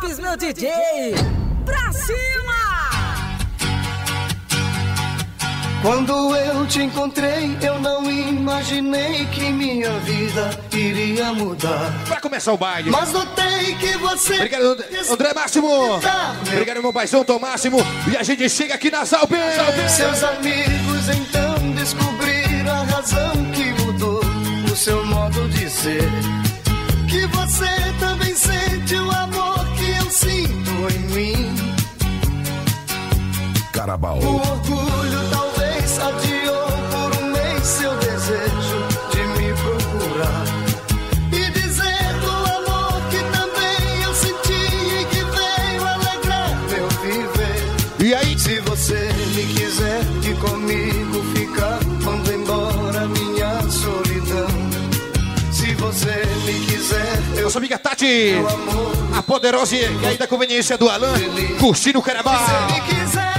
Lopes, meu DJ. Pra cima! Quando eu te encontrei, eu não imaginei que minha vida iria mudar. Pra começar o baile. Mas notei que você. Obrigado, André Máximo. Obrigado, meu paizão Tom Máximo. E a gente chega aqui nas Alpes. Seus amigos então descobriram a razão que mudou o seu modo de ser. Que você também sente o em mim. Carabao. O orgulho talvez adiou por um mês seu desejo de me procurar. E dizer do amor que também eu senti e que veio alegrar meu viver. E aí? Se você me quiser e comigo ficar, mando embora minha solidão. Se você me quiser, eu Nossa amiga Tati. meu amor. A poderosa e aí da conveniência do Alan. Curtindo o Carabao. Se me quiser,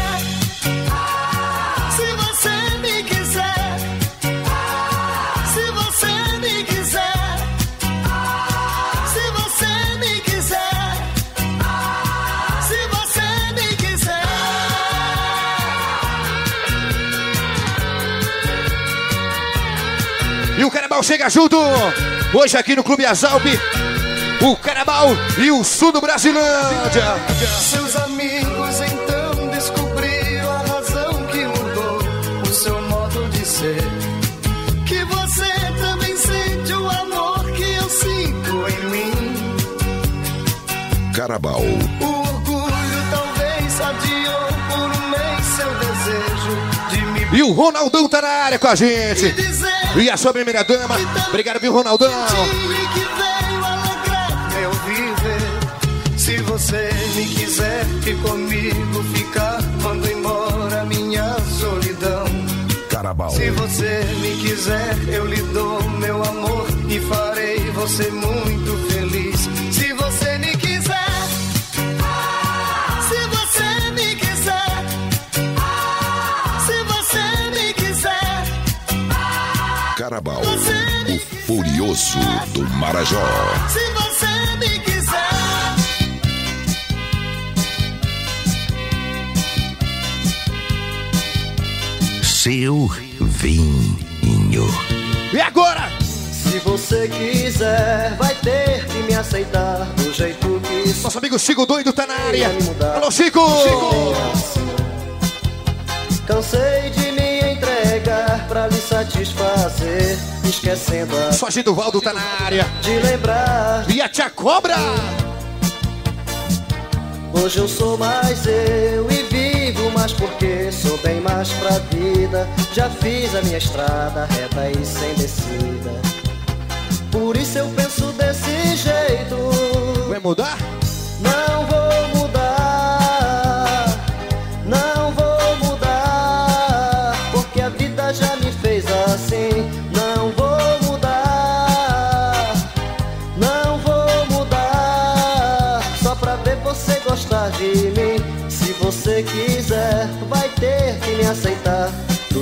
se você me quiser, se você me quiser, se você me quiser, se você me quiser. E o Carabao chega junto. Hoje aqui no Clube Azalpe. O Carabao e o Sul do Brasilândia. Seus amigos então descobriram a razão que mudou o seu modo de ser. Que você também sente o amor que eu sinto em mim. Carabao. O orgulho talvez adiou por um mês seu desejo de me E o Ronaldão tá na área com a gente. dizer E a sua primeira dama. Obrigado, viu, Ronaldão? Quiser comigo ficar, mando embora minha solidão. Carabao. Se você me quiser, eu lhe dou meu amor e farei você muito feliz. Se você me quiser, se você me quiser, se você me quiser, Carabao. O furioso do Marajó. Seu vinho. E agora? Se você quiser, vai ter que me aceitar do jeito que sou. Nosso amigo Chico Doido tá na área. Alô, Chico! Cansei de me entregar pra lhe satisfazer, esquecendo a Só gente do Valdo tá na área. de lembrar. E a tia Cobra? Hoje eu sou mais eu e vivo mais porque sou bem mais pra vida. Já fiz a minha estrada reta e sem descida. Por isso eu penso desse jeito. Vai mudar? Não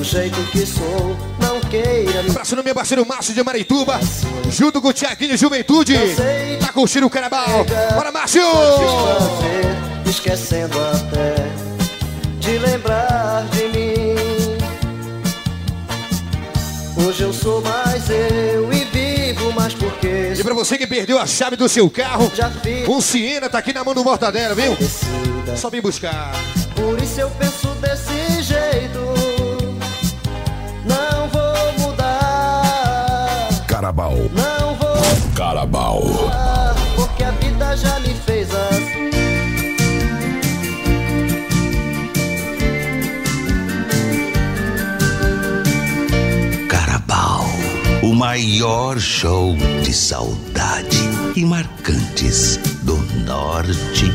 jeito que sou. Não queira me Abraço no meu parceiro Márcio de Marituba. Junto com o Tiaguinho Juventude. Tá curtindo o Carabao. Bora, Márcio! fazer, esquecendo até de lembrar de mim. Hoje eu sou mais eu e vivo mais porque E pra você que perdeu a chave do seu carro, um Siena tá aqui na mão do Mortadela, viu? Só vem buscar. Por isso eu penso desse mudar, Carabao. não vou Carabao. mudar, porque a vida já me fez assim. O maior show de saudade e marcantes do norte.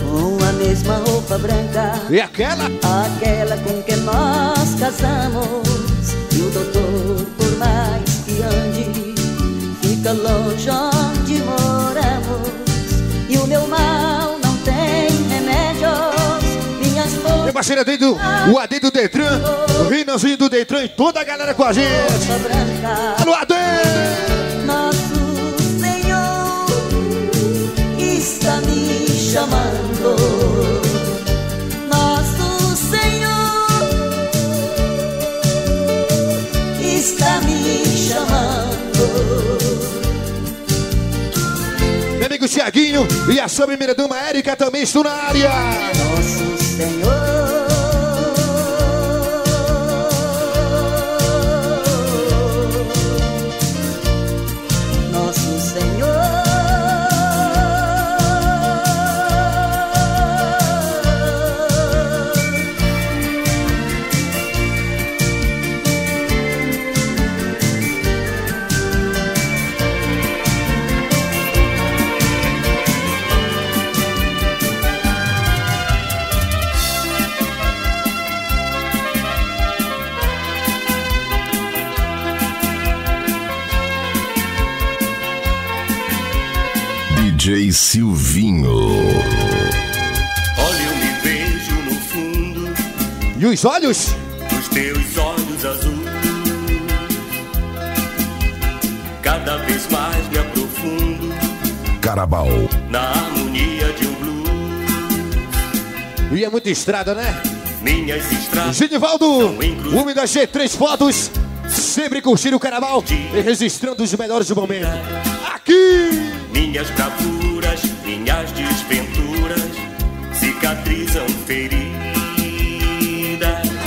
Com a mesma roupa branca, E aquela? aquela com que nós casamos. E o doutor, por mais que ande, fica longe onde moramos. E o meu mal não tem remédios, minhas Meu forças. parceiro Adendo, o Adendo do Detran, o Rinanzinho do Detran e toda a galera com a gente. branca, Alô, Adendo! nosso Senhor está me chamando. Meu amigo Tiaguinho e a sua primeira dama Érica também estão na área. Nosso Senhor. DJ Silvinho. Olha, eu me vejo no fundo E os olhos? dos teus olhos azuis. Cada vez mais me aprofundo Carabal. na harmonia de um blues. E é muita estrada, né? Minhas estradas Genivaldo, homem das G3 Fotos, sempre curtindo o carnaval e registrando os melhores momentos. Minhas bravuras, minhas desventuras cicatrizam feridas.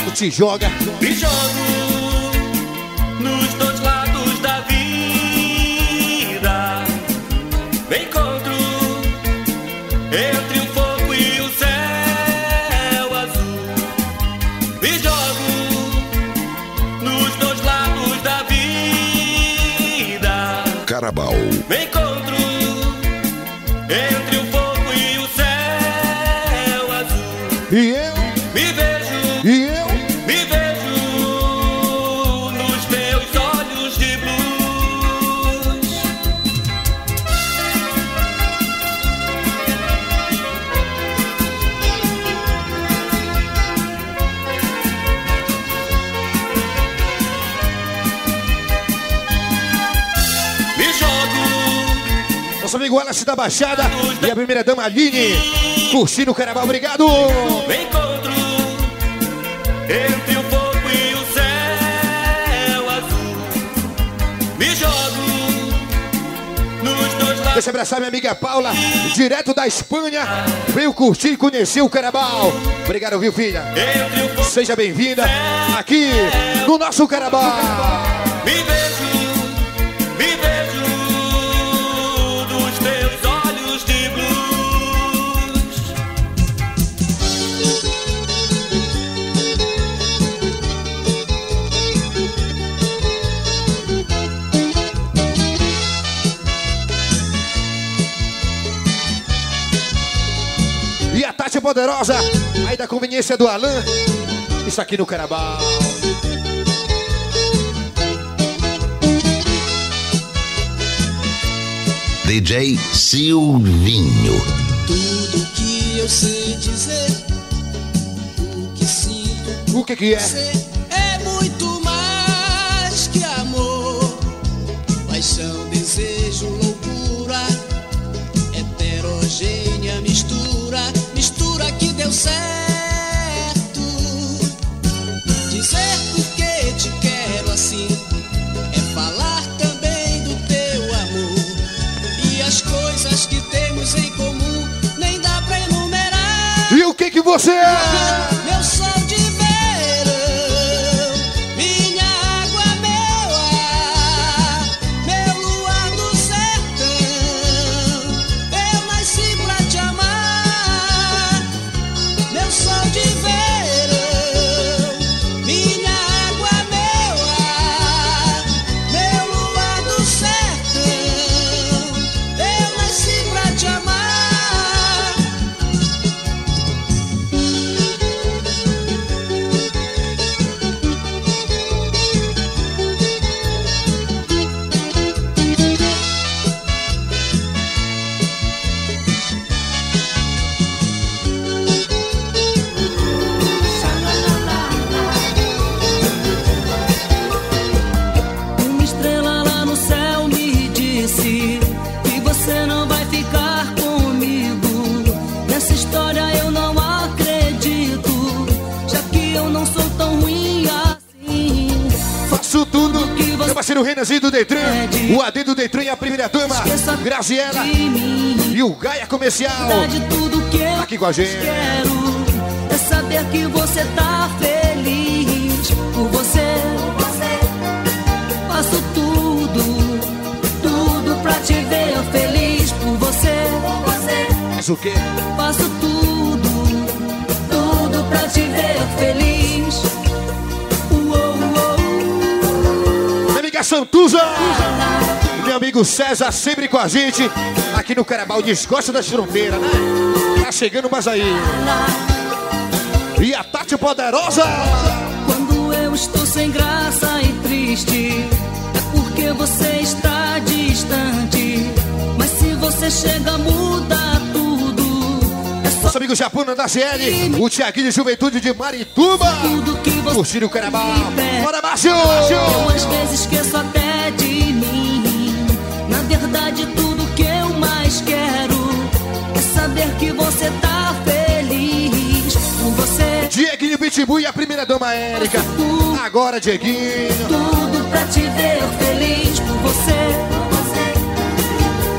Tu te joga. Me jogo nos dois lados da vida. Me encontro entre o fogo e o céu azul. Me jogo nos dois lados da vida. Carabal. Me encontro amigo Wallace da Baixada e a primeira dama Aline, curtindo o carnaval. Obrigado! Encontro entre o fogo e o céu azul. Me jogo nos dois lados. Deixa eu abraçar minha amiga Paula, direto da Espanha. Veio curtir e conhecer o carnaval. Obrigado, viu, filha? Seja bem-vinda aqui no nosso carnaval. Me vejo, Poderosa, aí da conveniência do Alan. Isso aqui no carnaval. DJ Silvinho. Tudo que eu sei dizer, o que sinto O que que é? ser é você Graziela e o Gaia Comercial. De tudo que eu Aqui com a gente. quero é saber que você tá feliz por você. Faço tudo, tudo pra te ver feliz por você. Mas o quê? Faço tudo, tudo pra te ver feliz. Uou, uou. Minha amiga Santuza, meu amigo César sempre com a gente, aqui no Carabal Desgosta das Fronteiras, né? Tá chegando mais aí. E a Tati Poderosa, Quando eu estou sem graça e triste, é porque você está distante. Mas se você chega, muda tudo. É só nosso amigo Japuna da GL, o Tiaguinho de Juventude de Marituba, tudo que você curtindo o Carabal. Bora, Márcio! Eu às vezes esqueço. Na verdade, tudo que eu mais quero é saber que você tá feliz por você. Dieguinho Pitbull e a primeira dama Érica. Agora, Dieguinho. Tudo pra te ver feliz por você.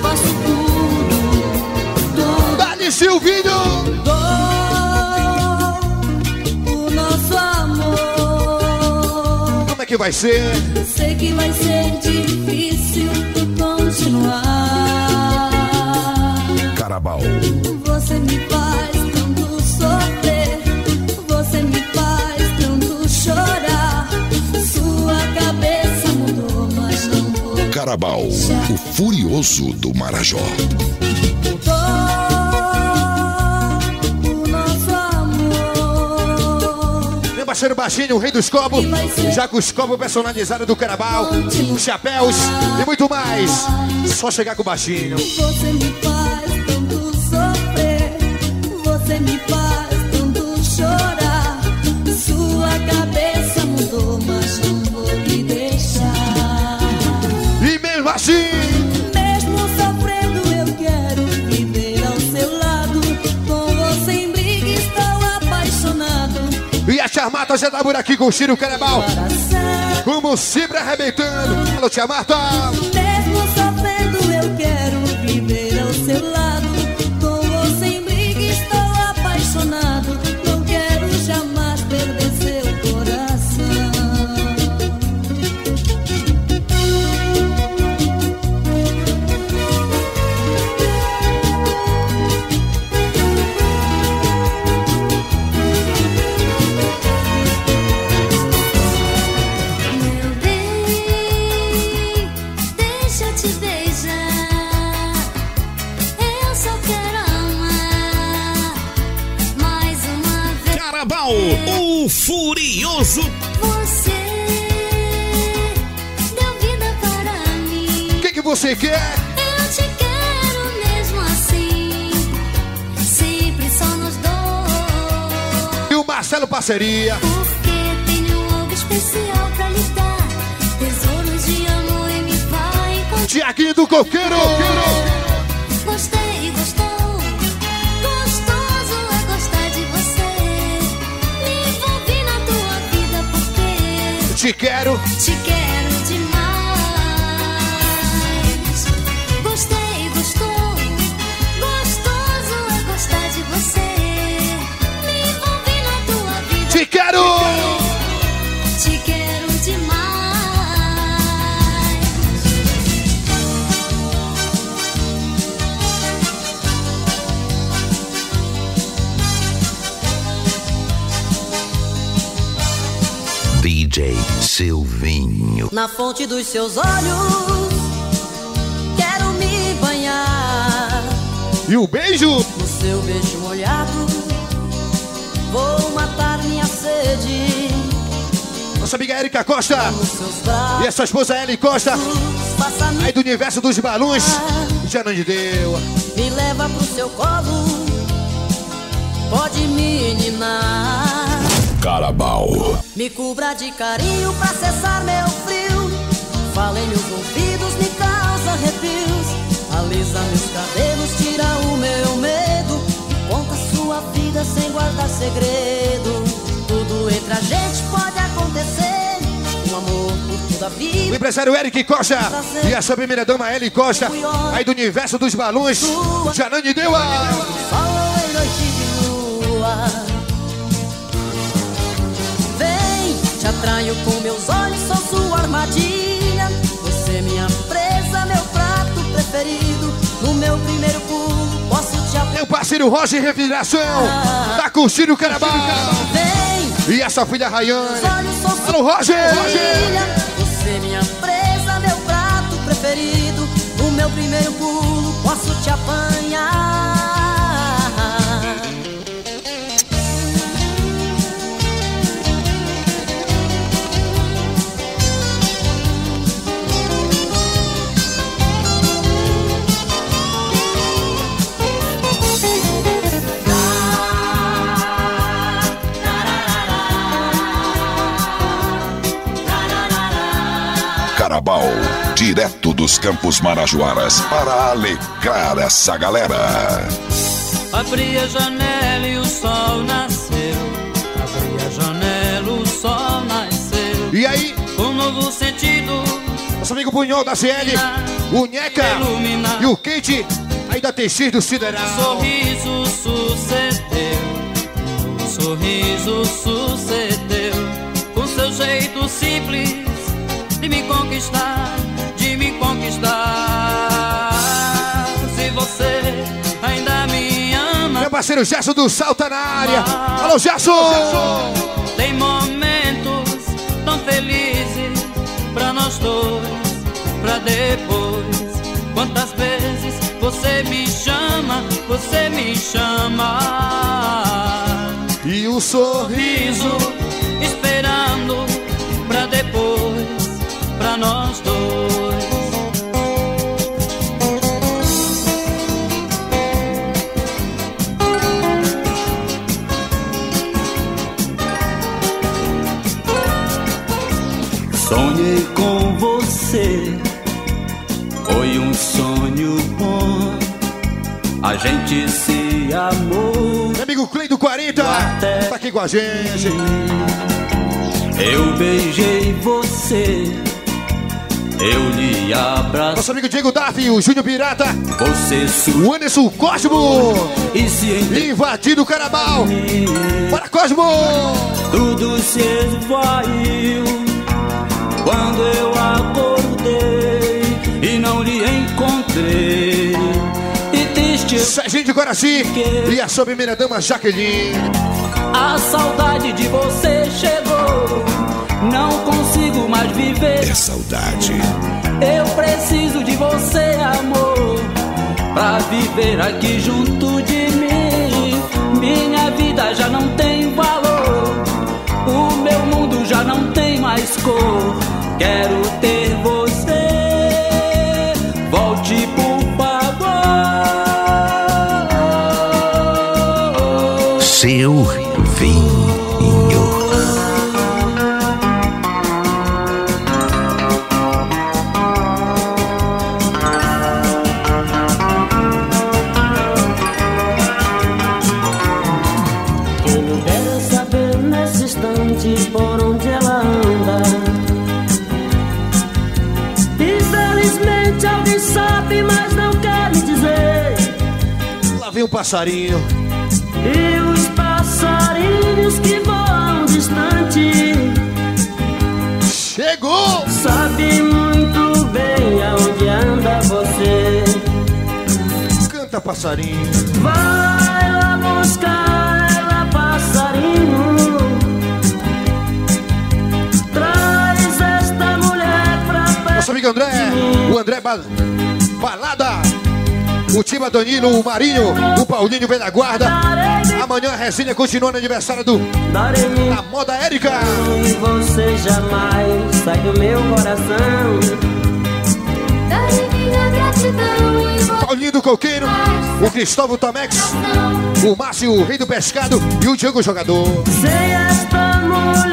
Faço tudo, tudo. Dali Silvinho! Dou o nosso amor. Como é que vai ser? Sei que vai ser difícil Carabal. Você me faz tanto sofrer. Você me faz tanto chorar. Sua cabeça mudou, mas não vou. Carabal, o furioso do Marajó. Mudou o nosso amor. Meu parceiro baixinho, o rei dos cobos. Já com os cobos personalizados do Carabal. Chapéus e muito mais. Só chegar com o baixinho. Você me faz tanto chorar. Sua cabeça mudou, mas não vou me deixar. E mesmo assim, Mesmo sofrendo, eu quero viver ao seu lado. Com você em briga, estou apaixonado. e a Charmata já tá por aqui curtindo o Carabal. Coração. Como sempre arrebentando. Alô, Tia Marta. Você quer? Eu te quero mesmo assim. Sempre só nos dois. E o Marcelo Parceria. Porque tenho algo especial pra lhe dar. Tesouros de amor e me vai encontrar. Tiaguinho do Coqueiro. Gostei, gostou. Gostoso é gostar de você. Me envolvi na tua vida porque Te quero. te quero quero. Te quero demais. DJ Silvinho. Na fonte dos seus olhos, quero me banhar. E o beijo. No seu beijo molhado, vou matar minha sede. Nossa amiga Erika Costa. Braços, E essa esposa Ellen Costa. Aí do universo dos balões. Já não deu. Me leva pro seu colo, pode me ninar. Carabal. Me cubra de carinho pra cessar meu frio. Fala em meus ouvidos, me causa arrepios. Alisa meus cabelos, tira o meu medo. Vida sem guardar segredo. Tudo entre a gente pode acontecer. Um amor por toda da O vida. empresário Eric Costa e a sua primeira dama Ellie Costa, aí do universo dos balões, Janane deu a. Sol em noite de lua. Vem, te atraio com meus olhos, sou sua armadilha. Você minha presa, meu prato preferido. No meu primeiro pulo, posso te apaixonar. Meu parceiro Roger Reviração, tá curtindo o carnaval. E essa filha Rayane. Alô, Roger! Você é minha presa, meu prato preferido. No meu primeiro pulo, posso te apanhar. Carabal, direto dos Campos Marajoaras, para alegrar essa galera. Abri a janela e o sol nasceu. Abri a janela, o sol nasceu. E aí, Um novo sentido nosso amigo Punhol da CL, o Nheca e o Kate, aí da TX do Sideral. sorriso sucedeu. Um sorriso sucedeu. Com seu jeito simples de me conquistar, de me conquistar. Se você ainda me ama. Meu parceiro Gerson do Sal tá na área. Alô, Gerson! Tem momentos tão felizes pra nós dois, pra depois. Quantas vezes você me chama, você me chama. E o sorriso. Pra nós dois. Sonhei com você, foi um sonho bom. A gente se amou. Meu amigo Cleido 40, tá aqui com a gente. Eu beijei você, eu lhe abracei. Nosso amigo Diego Daff, o Júnior Pirata, Você o Anderson Cosmo, e se entre invadindo o Carabal. Bora, Cosmo! tudo se esvaiu. Quando eu acordei e não lhe encontrei. E triste Serginho de Guaraci e a sua primeira dama Jaqueline. A saudade de você chegou. Não consigo mais viver. É saudade. Eu preciso de você, amor. Pra viver aqui junto de mim. Minha vida já não tem valor. O meu mundo já não tem mais cor. Quero ter você. Volte, por favor. Seu vinho. Passarinho. E os passarinhos que voam distante Chegou! sabe muito bem aonde anda você. Canta, passarinho. Vai lá buscar ela, passarinho. Traz esta mulher pra perto. Nosso amigo André, o André Ba- Balada. O Tima Danilo, o Marinho, o Paulinho vem na guarda. Amanhã a resenha continua no aniversário do da Moda Érica. e você jamais sai do meu coração. Paulinho do Coqueiro, o Cristóvão Tomex, o Márcio, o Rei do Pescado e o Diego Jogador. Sem esta mulher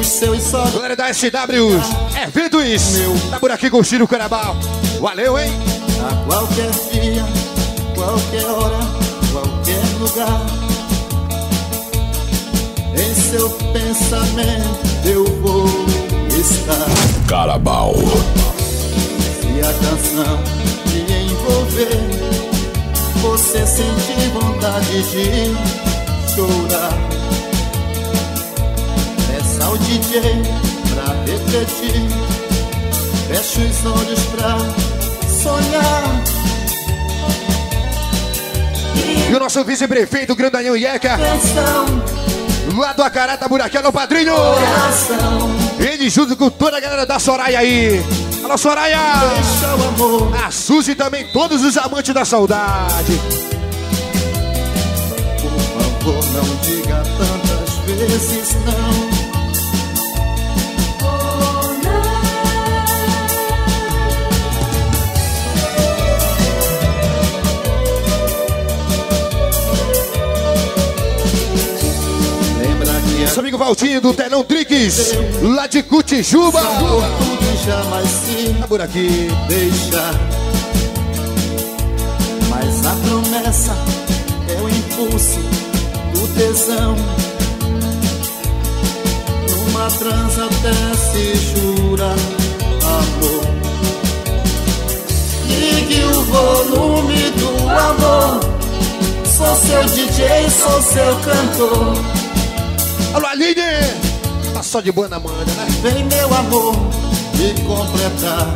Os seus olhos. Galera da SW, eventos. Tá por aqui curtindo o carnaval. Valeu, hein? A qualquer dia, qualquer hora, qualquer lugar. Em seu pensamento eu vou estar. Carabal. Se a canção me envolver, você sentir vontade de chorar. Ao DJ pra refletir. Feche os olhos pra sonhar. E o nosso vice-prefeito, Grandalhão Ieca, lá do Acará, tá por aqui, alô, padrinho. coração, Ele junto com toda a galera da Soraya aí. Alô, Soraya. deixa o amor. A Suzy também, todos os amantes da saudade. Por favor, não diga tantas vezes não. Nosso amigo Valtinho do Telão Tricks, lá de Cutijuba. Tá por aqui. deixar. Mas a promessa é o impulso do tesão. Numa transa até se jura amor. Ligue o volume do amor. Sou seu DJ, sou seu cantor. Alô, Aline. Tá só de boa na manga, né? Vem meu amor me completar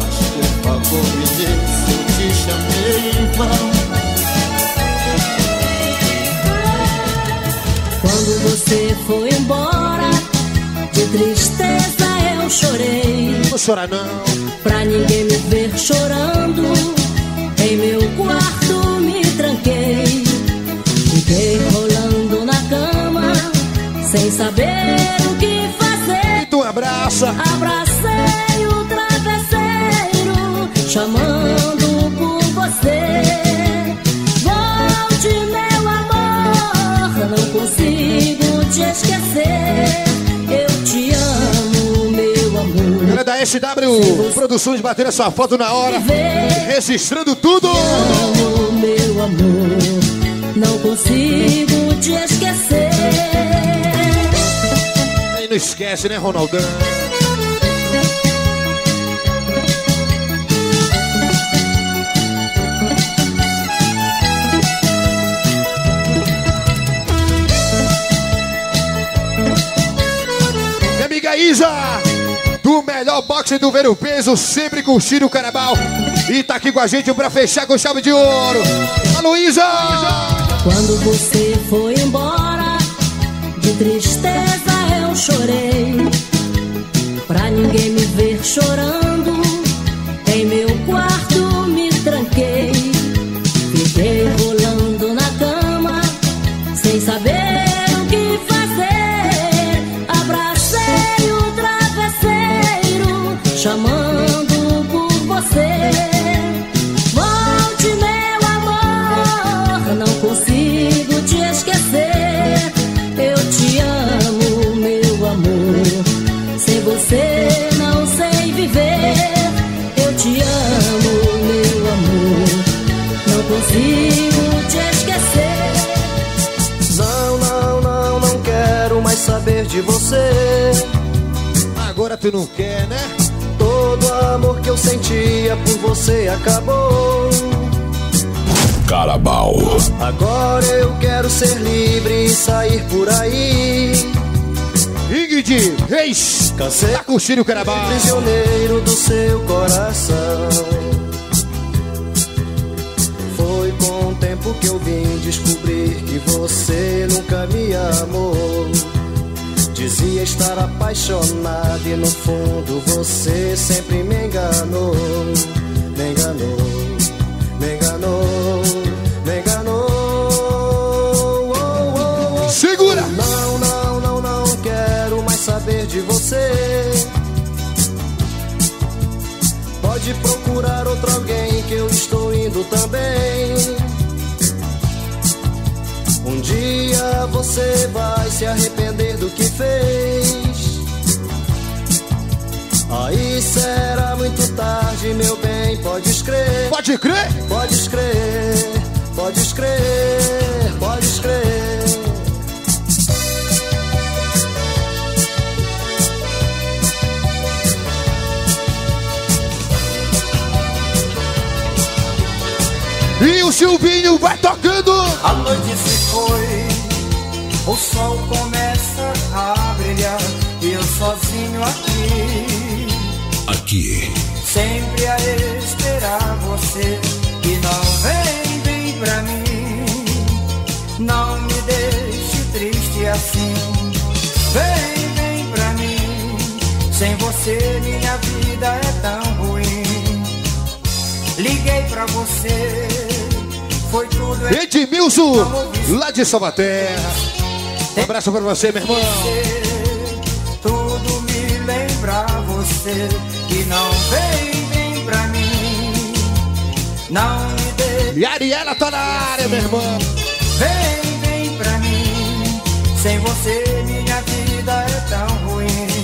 Mas por favor me diz se eu te chamei em vão Quando você foi embora, de tristeza eu chorei. Não chora não. Pra ninguém me ver chorando, em meu quarto sem saber o que fazer. E tu abraça. Abracei o travesseiro, chamando por você. Volte, meu amor, não consigo te esquecer. Eu te amo, meu amor. Galera da SW Produções batendo essa foto na hora. Registrando tudo. amo, meu amor, não consigo te esquecer. Esquece, né, Ronaldão? Minha amiga Isa, do melhor boxe do Ver o Peso, sempre curtindo o carnaval. E tá aqui com a gente pra fechar com chave de ouro. Alô, Isa! Quando você foi embora, de tristeza chorei. Pra ninguém me ver chorando, tu não quer, né? Todo amor que eu sentia por você acabou. Carabal. Agora eu quero ser livre e sair por aí. Ingrid Reis, Cansei tá curtindo o carnaval. prisioneiro do seu coração. Foi com o tempo que eu vim descobrir que você nunca me amou. Dizia estar apaixonado e no fundo você sempre me enganou. Me enganou, me enganou, me enganou. Oh, oh, oh. Segura! Não, não, não, não quero mais saber de você. Pode procurar outro alguém que eu estou indo também. Dia você vai se arrepender do que fez. Aí será muito tarde, meu bem, pode escrever. Pode crer? Pode escrever, pode escrever, Silvinho vai tocando. A noite se foi, o sol começa a brilhar e eu sozinho aqui, Aqui. sempre a esperar você e não vem bem pra mim. Não me deixe triste assim. Vem, vem pra mim. Sem você minha vida é tão ruim. Liguei pra você, Edmilson, lá de Salvaterra. Um abraço pra você, meu irmão. tudo me lembra você que não vem bem pra mim, não me deixe E Ariela tá na área, meu irmão. vem bem pra mim, sem você minha vida é tão ruim.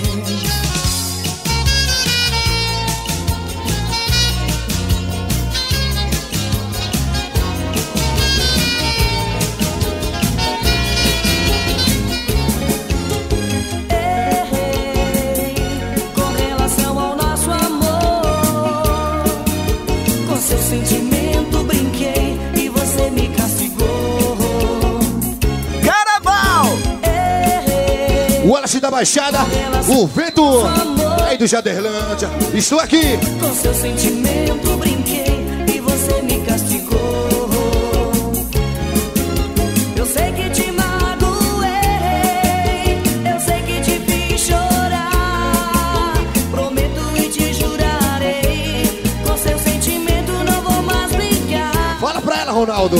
O Wallace da Baixada, o vento aí do Jaderlândia. Estou aqui. Com seu sentimento brinquei e você me castigou. Eu sei que te magoei, eu sei que te fiz chorar. Prometo e te jurarei, com seu sentimento não vou mais brincar. Fala pra ela, Ronaldo.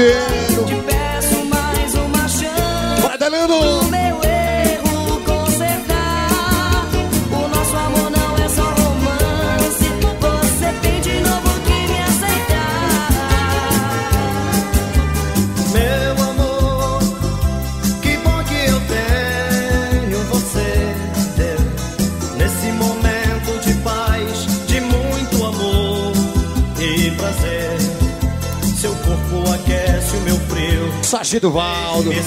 Dos frio. Sargento Valdo. Me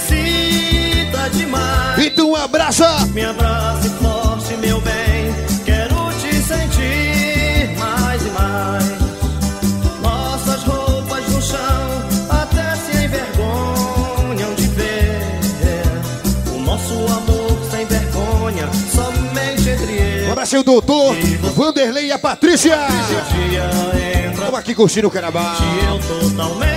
demais. Então um abraça. Me abrace forte, meu bem. Quero te sentir mais e mais. Nossas roupas no chão até se envergonham de ver. O nosso amor sem vergonha, somente entre Um eles. abraço aí, o doutor Vanderlei e a Patrícia. Entra, Estamos aqui curtindo o carnaval. eu totalmente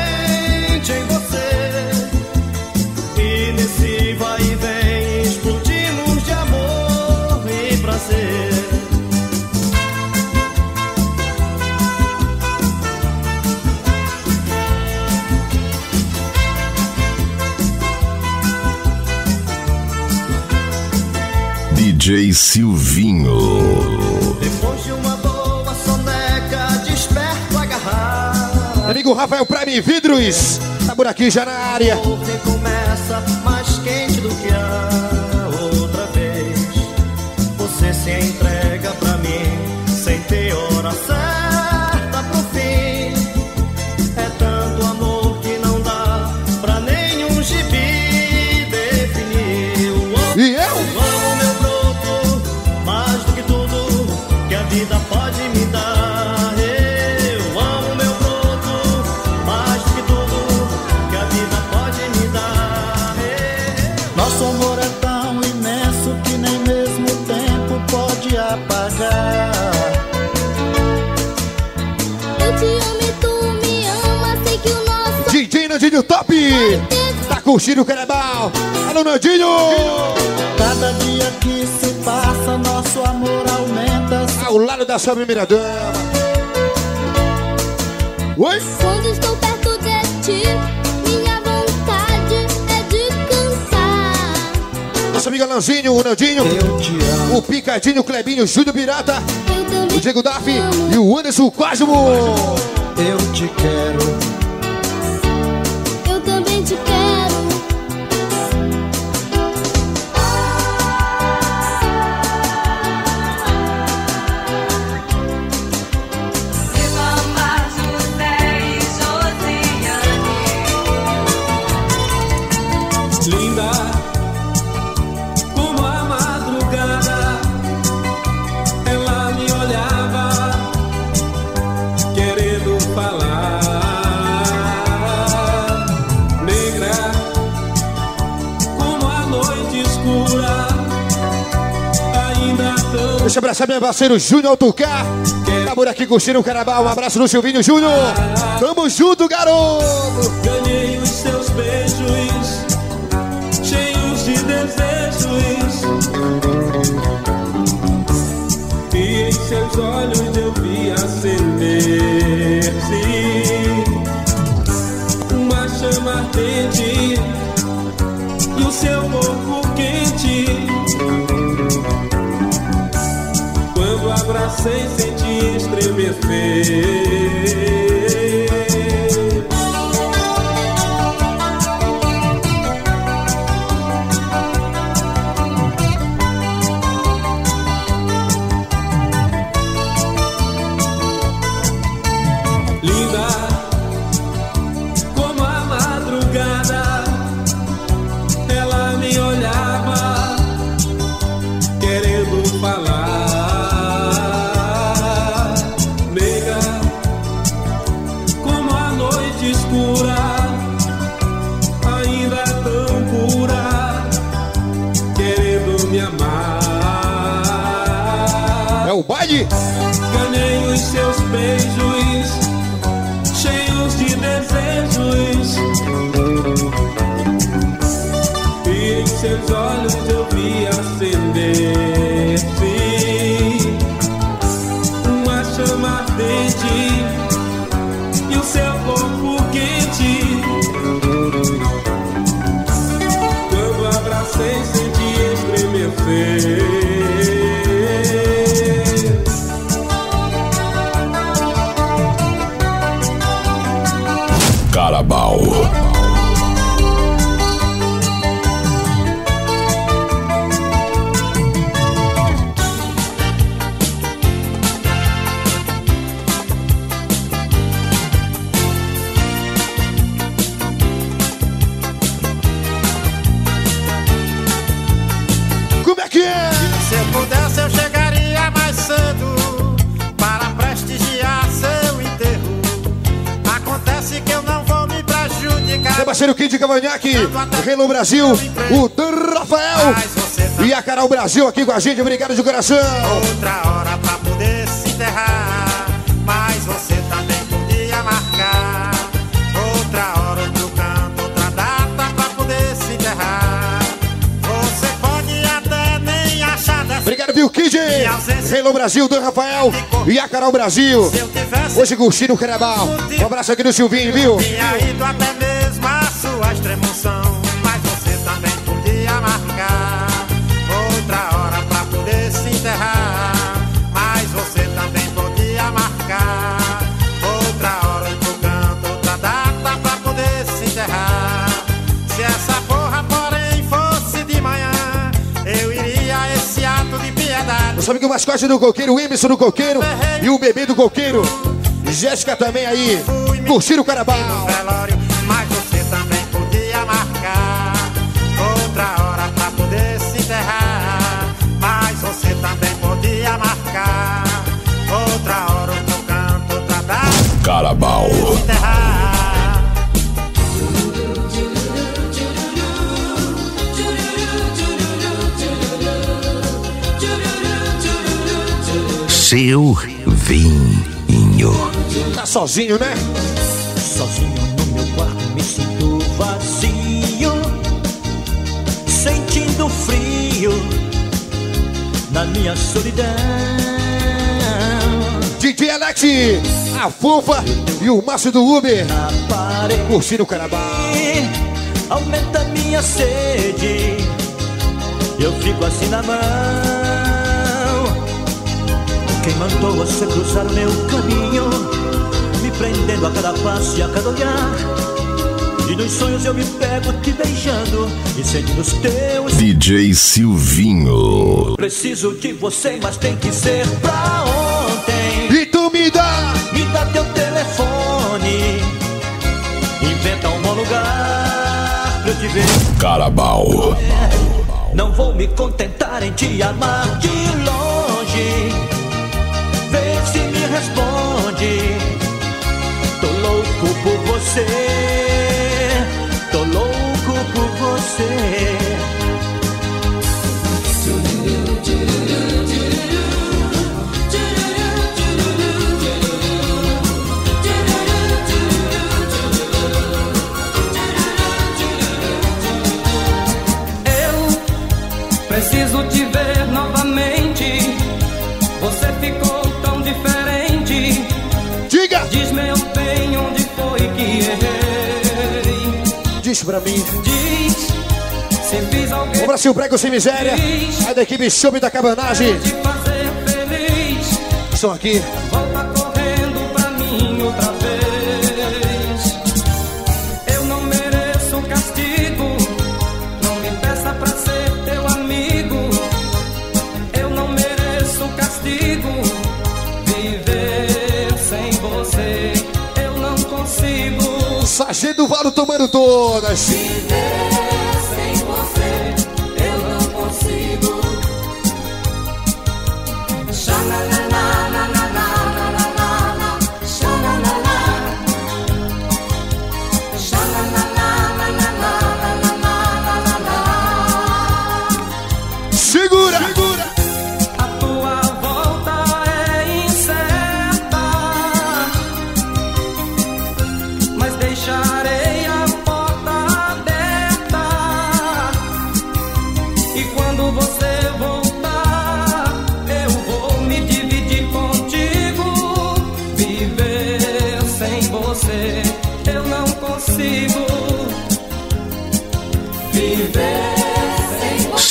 DJ Silvinho. Depois de uma boa soneca, desperto agarrar. Amigo Rafael Prime Vidros. Tá por aqui já na área. Nandinho Top. Tá curtindo o carnaval. Alô, Nandinho. Cada dia que se passa, nosso amor aumenta. Ao lado da sua primeira dama. Oi? Quando estou perto de ti, minha vontade é de cantar. Nosso amigo Alanzinho, o Nandinho. O Picadinho, o Clebinho, o Júlio Pirata. O Diego Daff e o Anderson Cosmo. Eu te quero. Deixa abraçar meu parceiro Júnior Altucar. Tá por aqui curtindo o carnaval. Um abraço no Silvinho Júnior. Tamo junto, garoto. Ganhei os seus beijos, cheios de desejos. E em seus olhos eu vi acender-se uma chama ardente e o seu corpo Abracei, senti estremecer. Cavanhaque, Relo Brasil, o Dan Rafael e a Carol Brasil aqui com a gente. Obrigado de coração. Outra hora pra poder se enterrar. Mas você também podia marcar. Outra hora, outro canto, outra data pra poder se enterrar. Você pode até nem achar dessa. Obrigado, viu, Kid? Relo Brasil, Dan Rafael e a Carol Brasil. Hoje curtindo o carnaval. Um abraço aqui no Silvinho, viu? Nosso amigo mascote do coqueiro, o Emerson do coqueiro e o bebê do coqueiro. Jéssica também aí, curtindo o carnaval. velório, mas você também podia marcar outra hora pra poder se enterrar. Mas você também podia marcar outra hora, outro canto, outra data. Carabao. seu vinho. Tá sozinho, né? Sozinho no meu quarto me sinto vazio, sentindo frio na minha solidão. DJ Alex, a fofa e o Márcio do Uber curtindo o carnaval. Aumenta minha sede, eu fico assim na mão. Mandou você cruzar o meu caminho? Me prendendo a cada passo e a cada olhar. E nos sonhos eu me pego te beijando e sentindo os teus. DJ Silvinho. Preciso de você, mas tem que ser pra ontem. E tu me dá? Me dá teu telefone. Inventa um bom lugar pra eu te ver. Carabal. Não vou me contentar em te amar de longe. Diz pra mim. Diz se fiz alguém O Brasil Prego Sem Miséria. É da equipe Chope da Cabanagem. Estão aqui. Consigo. Sargento Valo tomando todas. Viver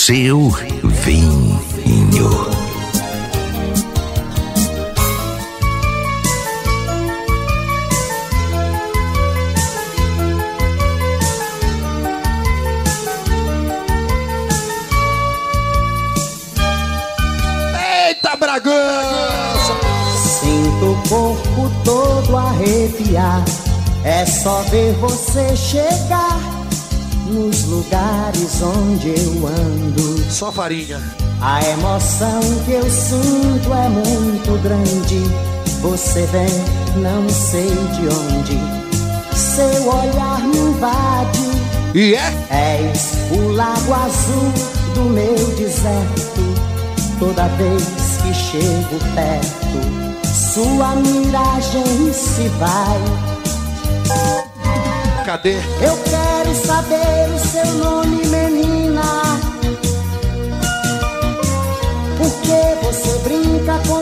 Seu vinho. Eita, Bragança! Sinto o corpo todo arrepiar. É só ver você chegar lugares onde eu ando. Só farinha. A emoção que eu sinto é muito grande. Você vem, não sei de onde. Seu olhar me invade. E é? És o lago azul do meu deserto. Toda vez que chego perto, sua miragem se vai. Cadê? Eu quero saber o seu nome, menina. Por que você brinca com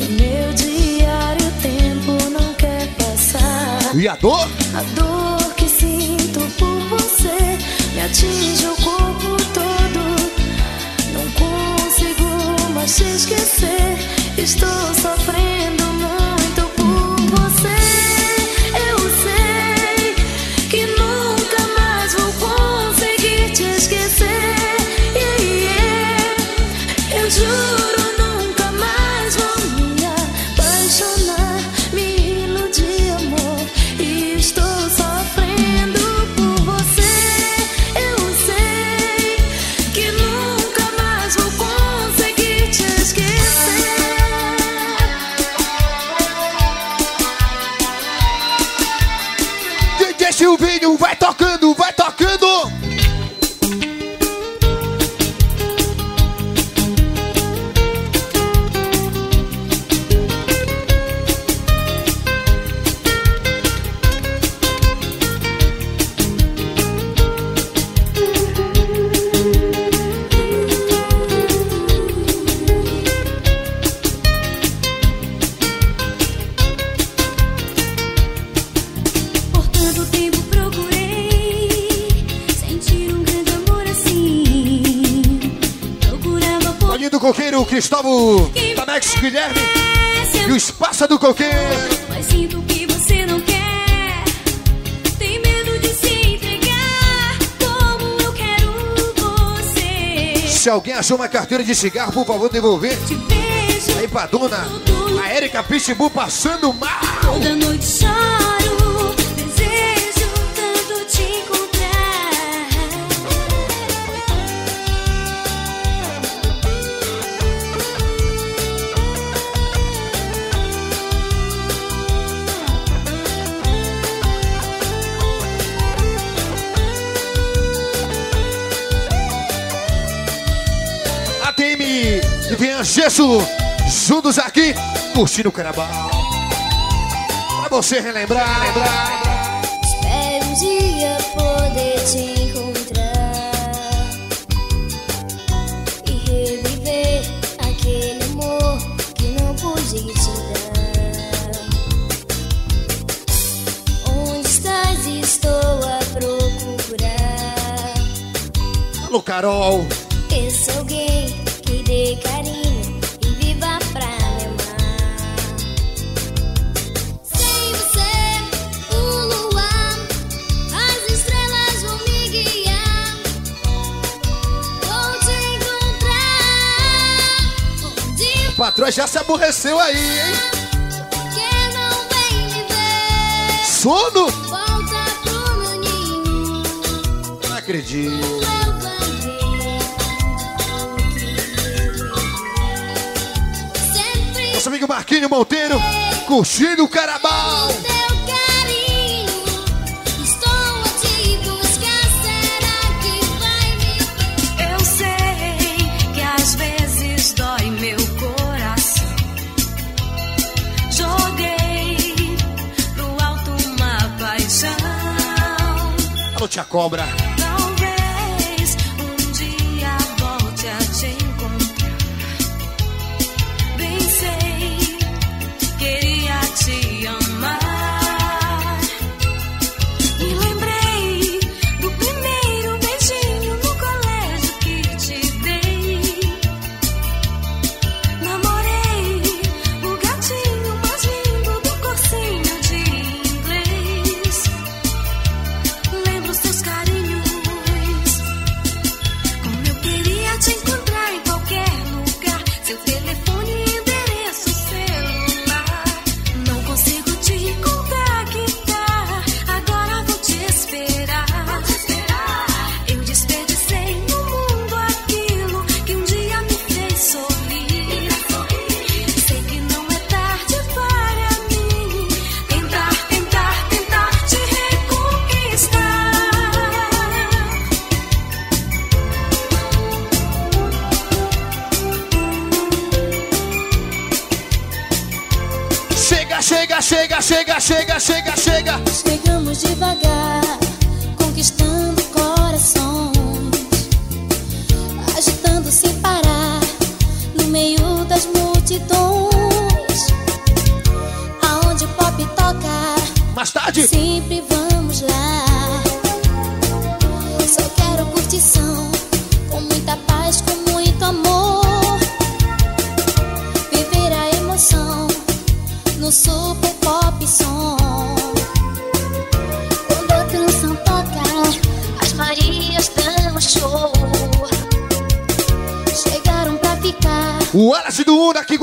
E a dor? A dor que sinto por você me atinge o corpo todo. Não consigo mais te esquecer. Estou sofrendo. alguém achou uma carteira de cigarro, por favor, devolver. Aí pra dona, a Erika Pitbull passando mal. Toda noite choro. Gesso, juntos aqui, curtindo o carnaval. Pra você relembrar, lembrar. Espero um dia poder te encontrar e reviver aquele amor que não pude te dar. Onde estás? Estou a procurar Alô, Carol. Patroa já se aborreceu aí, hein? que não vem me ver. Sono? Volta pro ninho. Não acredito. Nosso amigo Marquinho Monteiro, curtindo o carnaval. Alô, tia Cobra. Chega, chega, chega, chega, chega, chega, chega. Chegamos devagar,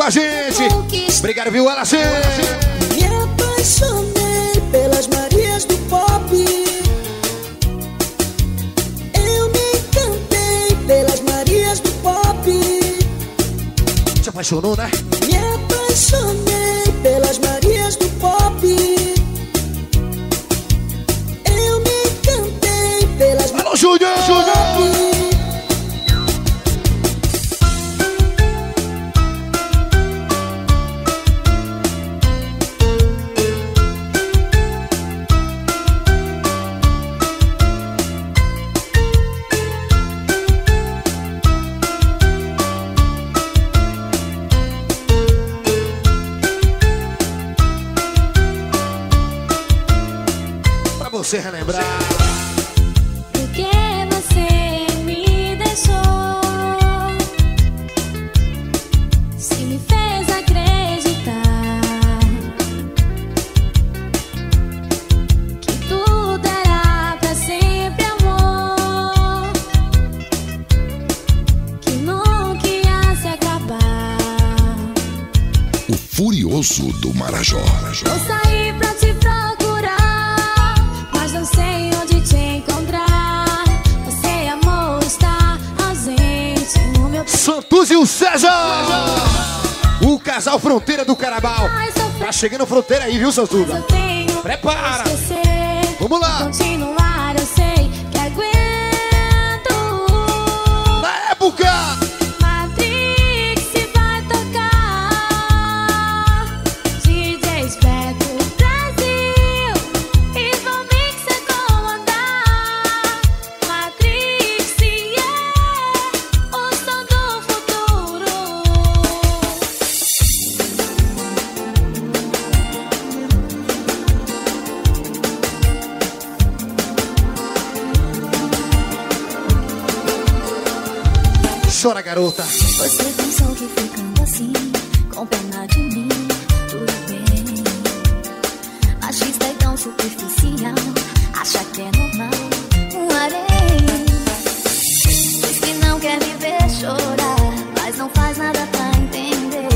a gente. Obrigado, viu, Wallace? Me apaixonei pelas Marias do pop. Eu me encantei pelas Marias do pop. Te apaixonou, né? Vou sair pra te procurar, mas não sei onde te encontrar. Você, amor, está ausente no meu Santos e o César! O casal Fronteira do Carabal. Tá chegando fronteira aí, viu, Santuda? Prepara! Vamos lá! Continuar, eu sei garota. Você pensou que ficando assim, com pena de mim, tudo bem. Machista e tão superficial, acha que é normal, um harém. Diz que não quer me ver chorar, mas não faz nada pra entender.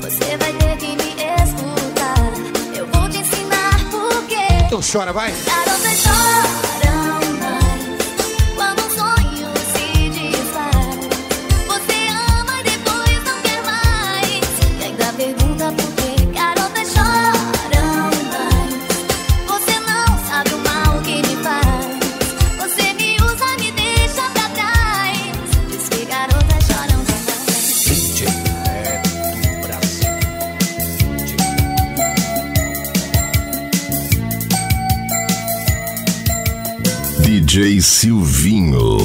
Você vai ter que me escutar, eu vou te ensinar por quê. Então chora, vai. Garotas choram Silvinho.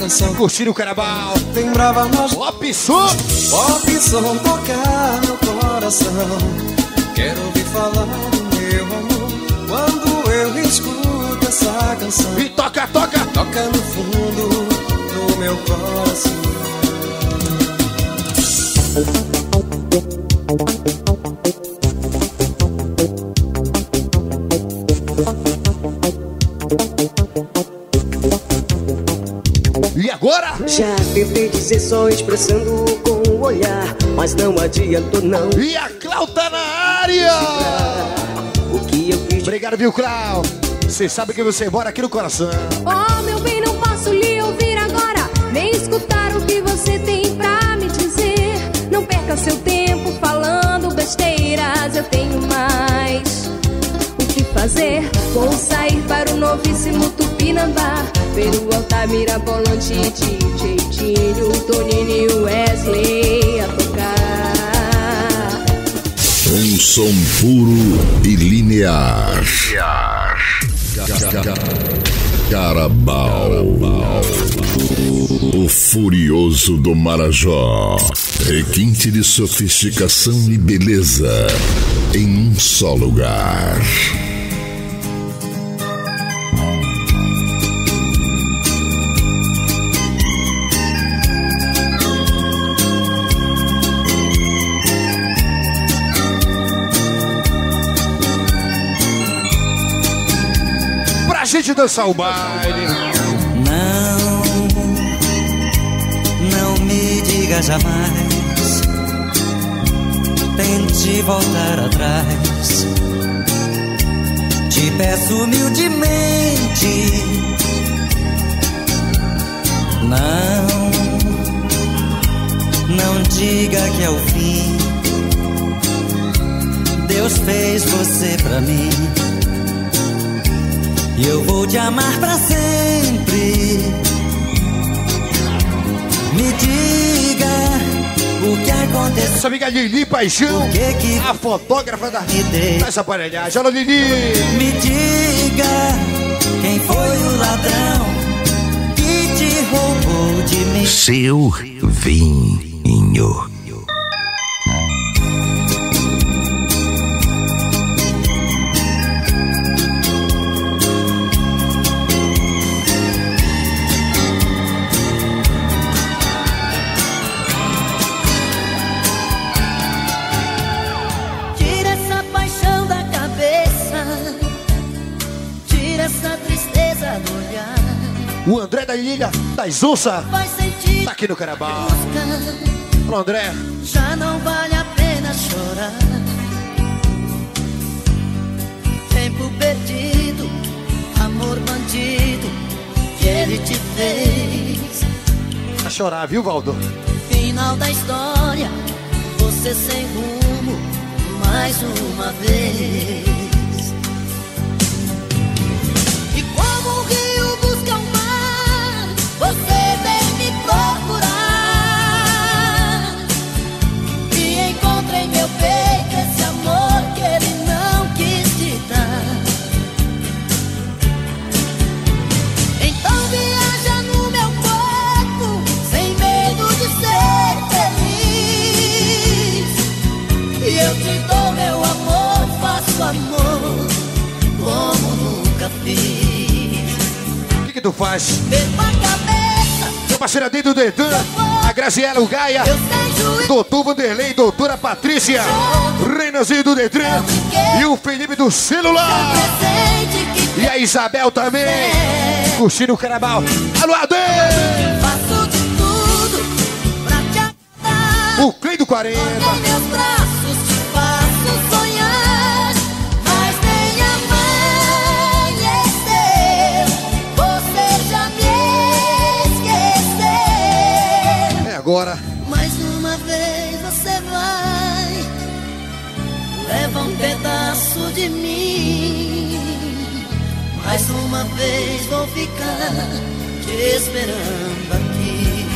Canção. Curtiram o carnaval. Lembrava nós Pop som. Pop som tocar no coração. Quero ouvir falar do meu amor Quando eu escuto essa canção. E toca, toca! Toca no fundo do meu coração dizer só expressando com o olhar, mas não adiantou não. E a Clau tá na área. O que eu quis Obrigado, viu, Clau? Você sabe que você mora aqui no coração. Oh, meu bem, não posso lhe ouvir agora, nem escutar o que você tem pra me dizer. Não perca seu tempo falando besteiras, eu tenho mais o que fazer. Vou sair para o novíssimo Tupinambá, ver o Altamira Bolante, DJ Tinho, Tonini e Wesley a tocar. Um som puro e linear. Carabao. O furioso do Marajó. Requinte de sofisticação e beleza em um só lugar. Dançar o baile. Não, não me diga jamais. Tente voltar atrás. Te peço humildemente. Não, não diga que é o fim. Deus fez você pra mim. E eu vou te amar pra sempre. Me diga o que aconteceu. Nossa amiga Lili Paixão, a fotógrafa da, dessa aparelhagem. Alô, Lili! Me diga quem foi o ladrão roubou de mim. Seu vinho. Ilha das sentir tá aqui no Carabal. Pro André. Já não vale a pena chorar. Tempo perdido, amor bandido, que ele te fez. Vai chorar, viu, Valdo? Final da história, você sem rumo, mais uma vez. Cabeça, Meu parceiro do Dedan, a Graziela, o Gaia, Doutor Vanderlei, Doutora Patrícia, Renazinho do Detran e o Felipe do celular. E a Isabel também, curtindo o Carabal. Alô, Adê! O Cleide do 40. Uma vez vou ficar te esperando aqui.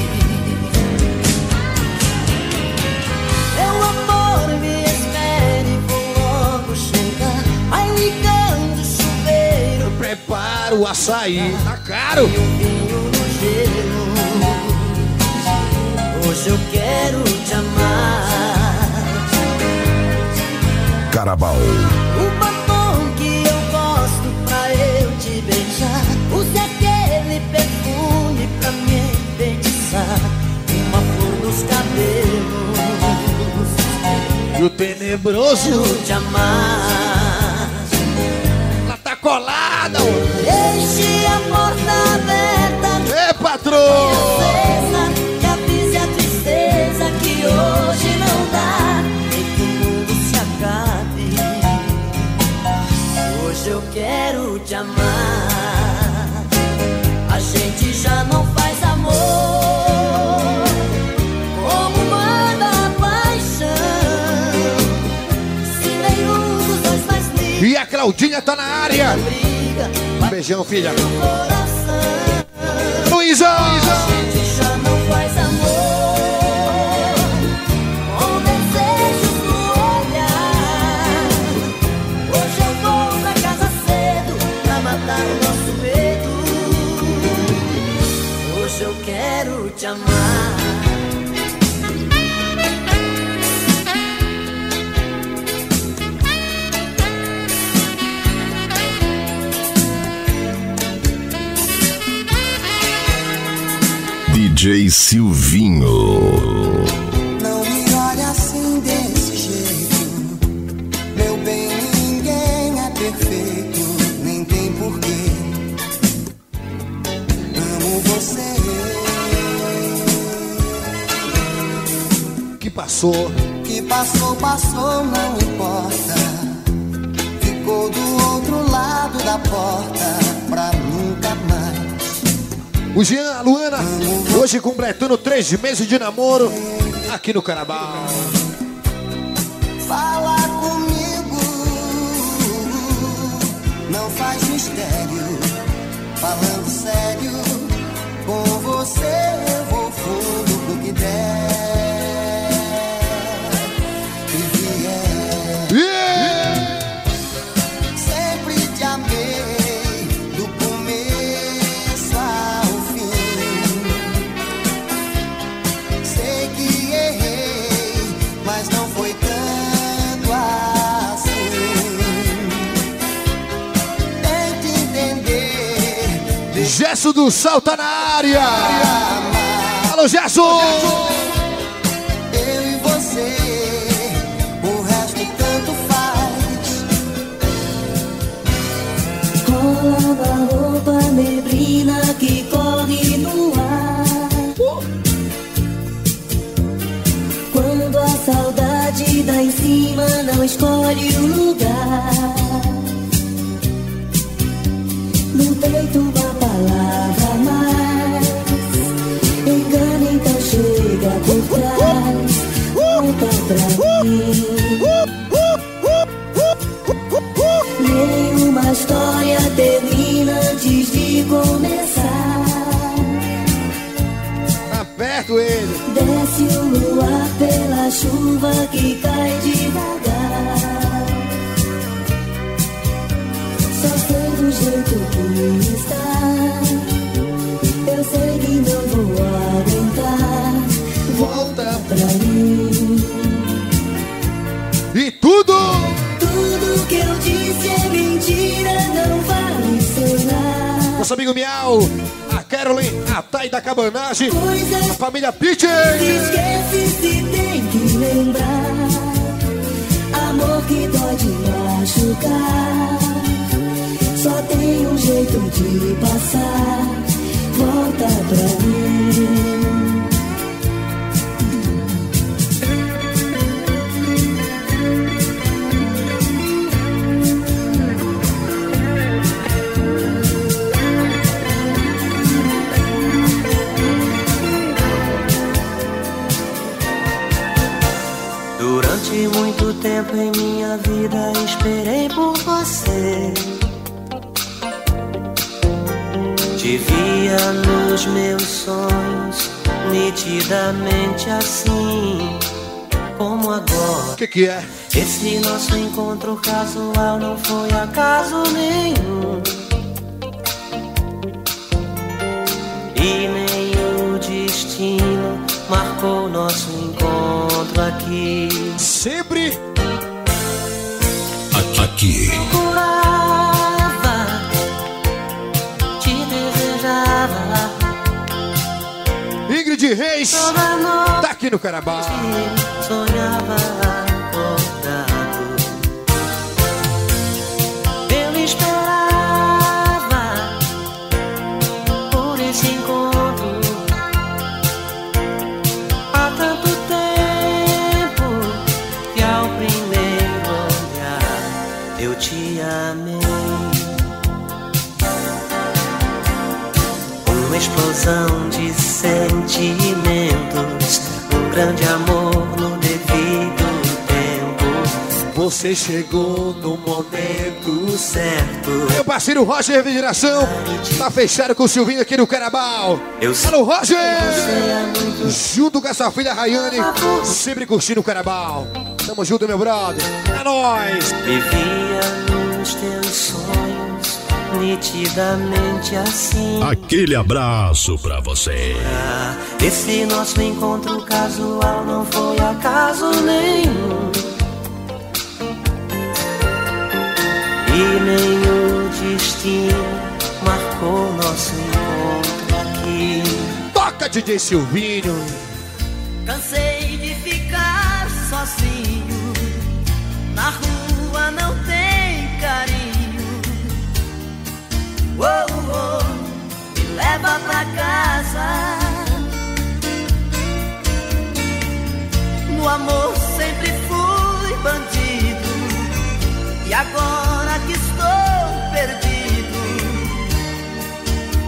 Meu amor, me espere, vou logo chegar. Vai ligando o chuveiro. Prepara o açaí, tá caro. Hoje eu quero te amar. Carabal. E o tenebroso. Quero te amar. Ela tá colada. Deixe a porta aberta. Ê, patrão! Que avise a tristeza que hoje não dá. Que o mundo se acabe. Hoje eu quero te amar. Claudinha tá na área. Um beijão, filha. DJ Silvinho. Não me olhe assim desse jeito. Meu bem, ninguém é perfeito, nem tem porquê. Amo você. Que passou. Que passou, passou, não importa. Ficou do outro lado da porta. O Jean, a Luana, hoje completando três meses de namoro aqui no Carabal. Fala comigo, não faz mistério. Falando sério, com você eu vou fundo pro que der. Do Sal tá na área. Alô, Gesso! Eu e você, o resto tanto faz. Cola da roupa neblina que corre no ar. Quando a saudade dá em cima, não escolhe o lugar. No peito palavra mais. Engana, então chega por trás. Volta pra mim. Nenhuma história termina antes de começar. Aperto ele. Desce o luar pela chuva que cai devagar. Jeito que está. Eu sei que não vou aguentar. Volta pra mim. E tudo! Tudo que eu disse é mentira, não vale ser nada. Nosso amigo Miau, a Carolyn, a Thay da Cabanagem, a família Pitcher. Esquece se tem que lembrar. Amor que dói de machucar. Só tem um jeito de passar. Volta pra mim. Durante muito tempo em minha vida esperei por você. Via nos meus sonhos, nitidamente assim, como agora. O que, que é? Esse nosso encontro casual não foi acaso nenhum. E nem o destino marcou nosso encontro aqui. Sempre Aqui. Procurava, Ingrid Reis, tá aqui no Carabá. sonhava acordado. Esperava por esse encontro há tanto tempo ao primeiro olhar eu te amei. Uma explosão de sentimentos, um grande amor no devido tempo. Você chegou no momento certo. Meu parceiro Roger Vigiração tá fechado com o Silvinho aqui no Carabal. Eu Alô, Roger! é Junto com essa filha Rayane, sempre curtindo o Carabal. Tamo junto, meu brother. É nóis! Sonhos, nitidamente assim. Aquele abraço pra você. Ah, Esse nosso encontro casual não foi acaso nenhum. E o destino marcou nosso encontro aqui. Toca, DJ Silvinho. Cansei de ficar sozinho. Na rua não Oh, oh, me leva pra casa. No amor sempre fui bandido. E agora que estou perdido.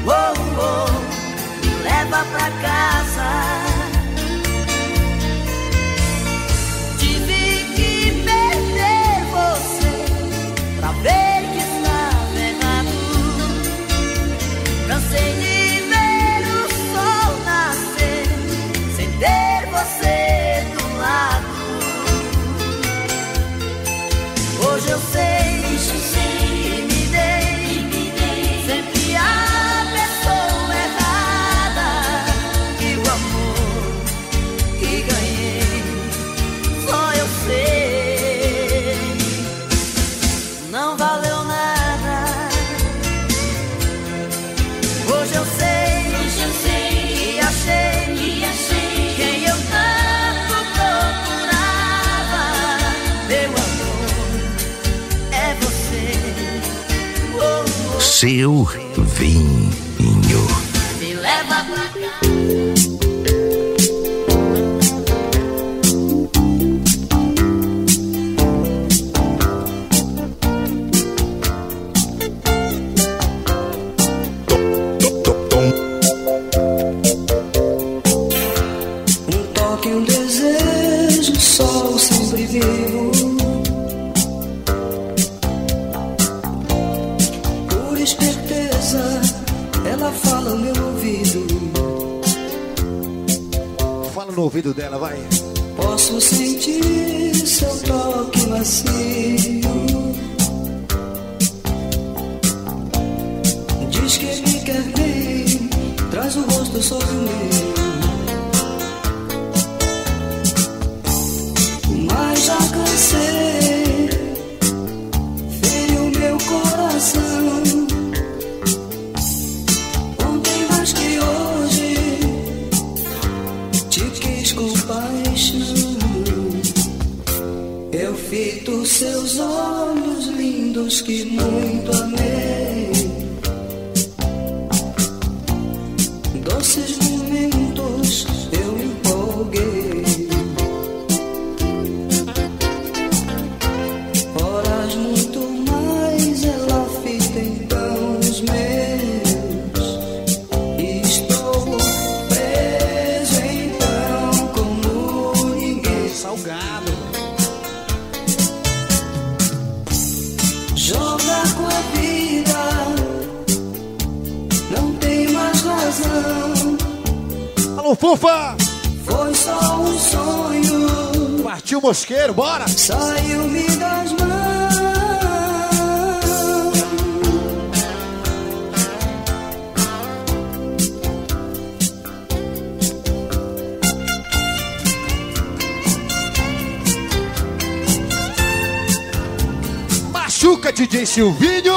Oh, oh, me leva pra casa. Seu vinho. Me leva pra Silvinho!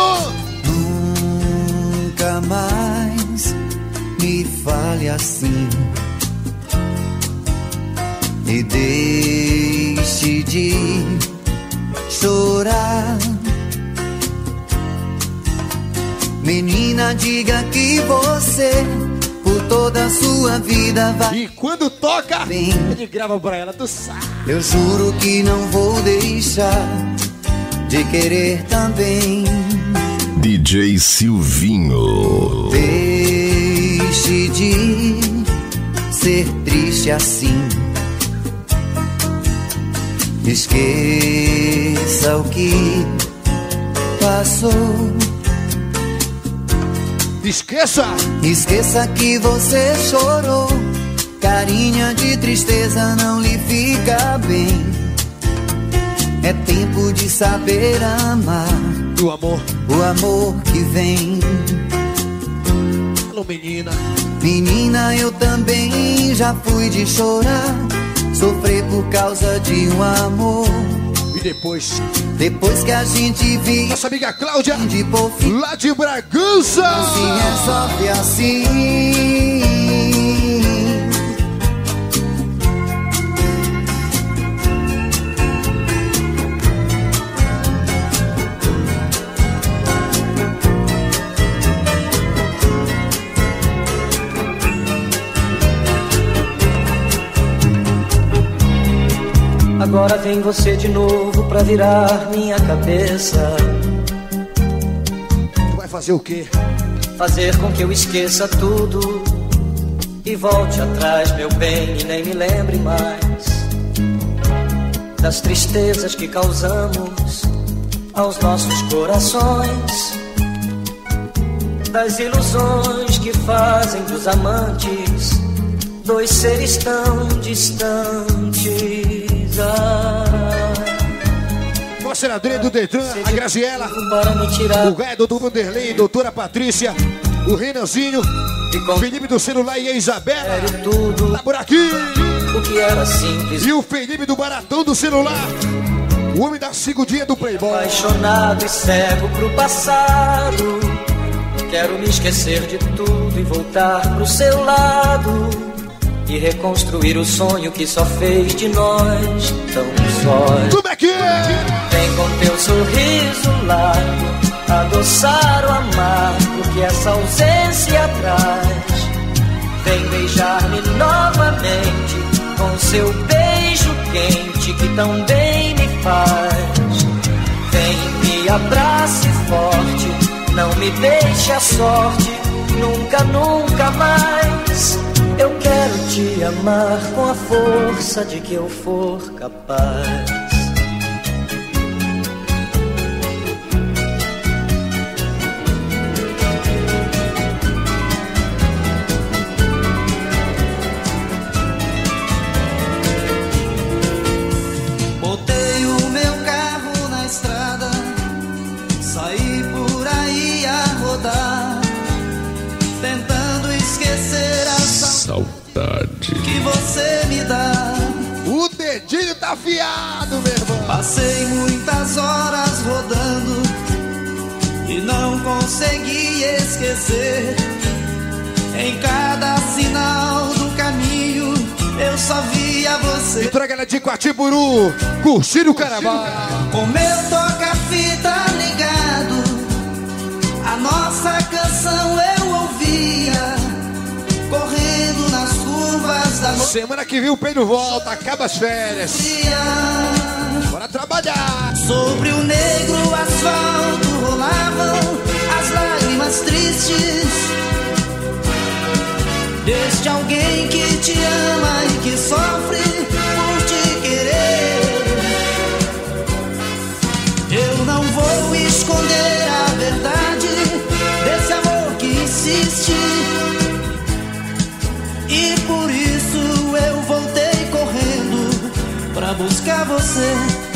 Nunca mais me fale assim. E deixe de chorar. Menina, diga que você, por toda a sua vida, vai. E quando toca, bem. ele grava pra ela, tu sabe. Eu juro que não vou deixar de querer também. DJ Silvinho. Deixe de ser triste assim. Esqueça o que passou. Esqueça! Esqueça que você chorou. Carinha de tristeza não lhe fica bem. É tempo de saber amar. O amor. O amor que vem. Alô, menina. Menina, eu também já fui de chorar. Sofrer por causa de um amor. E depois? Depois que a gente vive. Nossa amiga Cláudia, de lá de Bragança. Assim é sofre assim. Agora vem você de novo pra virar minha cabeça. Tu vai fazer o quê? Fazer com que eu esqueça tudo e volte atrás, meu bem, e nem me lembre mais das tristezas que causamos aos nossos corações, das ilusões que fazem dos amantes dois seres tão distantes. Adri do Detran, a Graziela, o Gaia, doutor Vanderlei, doutora Patrícia, o Renanzinho, Felipe do celular e a Isabela. Tá por aqui. o. E o Felipe do Baratão do celular. O homem cinco dias do Playboy. Apaixonado e cego pro passado. Quero me esquecer de tudo e voltar pro seu lado. E reconstruir o sonho que só fez de nós tão sós. Como é que é? Vem com teu sorriso largo, adoçar o amargo nossa ausência atrás. Vem beijar-me novamente com seu beijo quente que tão bem me faz. Vem me abrace forte, não me deixe a sorte, nunca, nunca mais. Eu quero te amar com a força de que eu for capaz. Dedinho tá afiado, meu irmão. Passei muitas horas rodando e não consegui esquecer. Em cada sinal do caminho eu só via você. Entrega ela de Quatiburu, curtindo o carnaval. Com meu toca-fita ligado, a nossa canção Semana que vem o Pedro volta, acaba as férias. Bora trabalhar. Sobre o negro asfalto rolavam as lágrimas tristes deste alguém que te ama e que sofre por te querer. Eu não vou esconder a verdade desse amor que insiste. E por isso buscar você.